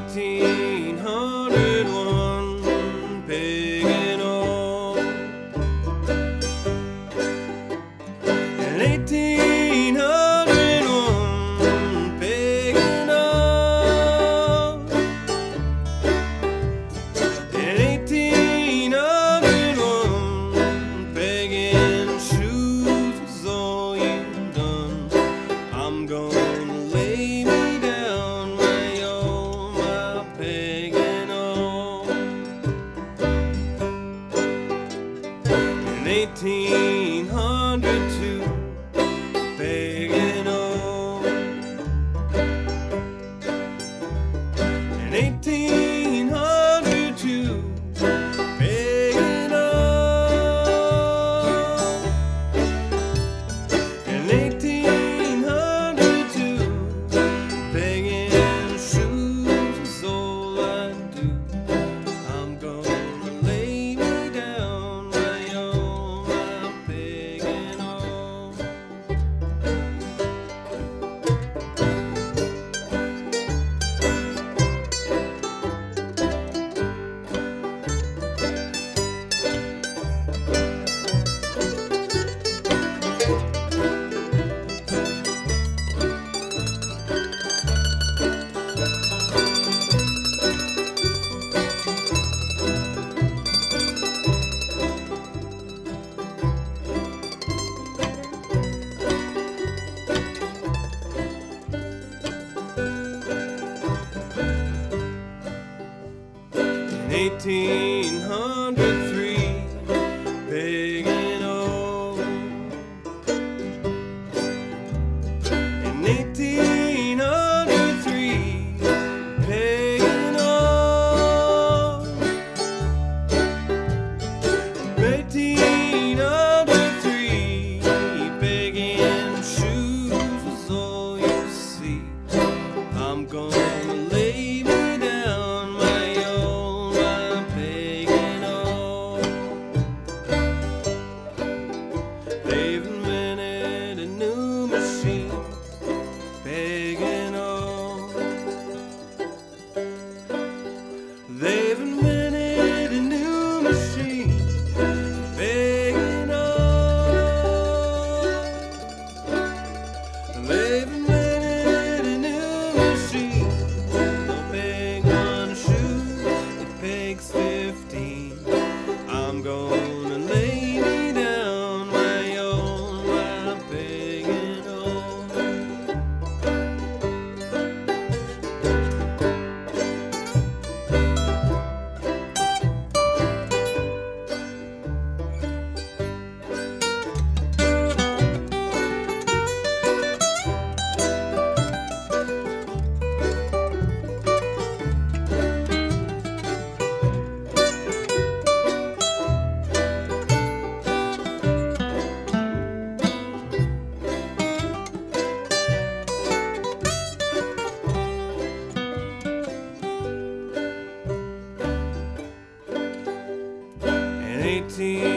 18. 1800. assim. empty